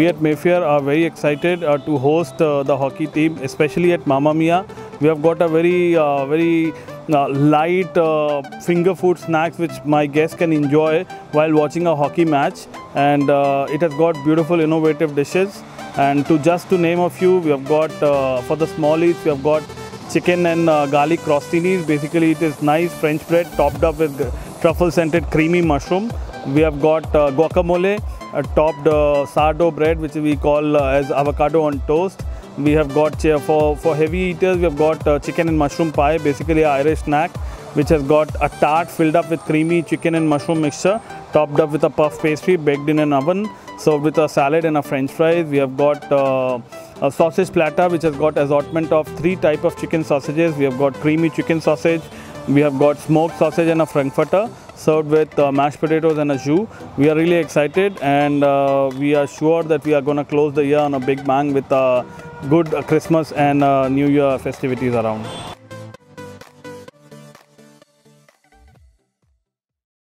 We at Mayfair are very excited uh, to host uh, the hockey team, especially at Mamma Mia. We have got a very, uh, very light uh, finger food snacks which my guests can enjoy while watching a hockey match. And uh, it has got beautiful, innovative dishes. And to just to name a few, we have got uh, for the small eats, we have got chicken and uh, garlic crostinis. Basically, it is nice French bread topped up with truffle scented creamy mushroom. We have got uh, guacamole, uh, topped uh, sourdough bread, which we call uh, as avocado on toast. We have got ch- for for heavy eaters, we have got uh, chicken and mushroom pie, basically Irish snack, which has got a tart filled up with creamy chicken and mushroom mixture, topped up with a puff pastry baked in an oven, served with a salad and a French fries. We have got uh, a sausage platter, which has got assortment of three type of chicken sausages. We have got creamy chicken sausage. We have got smoked sausage and a frankfurter served with uh, mashed potatoes and a jus. We are really excited and uh, we are sure that we are going to close the year on a big bang with uh, good Christmas and uh, New Year festivities around.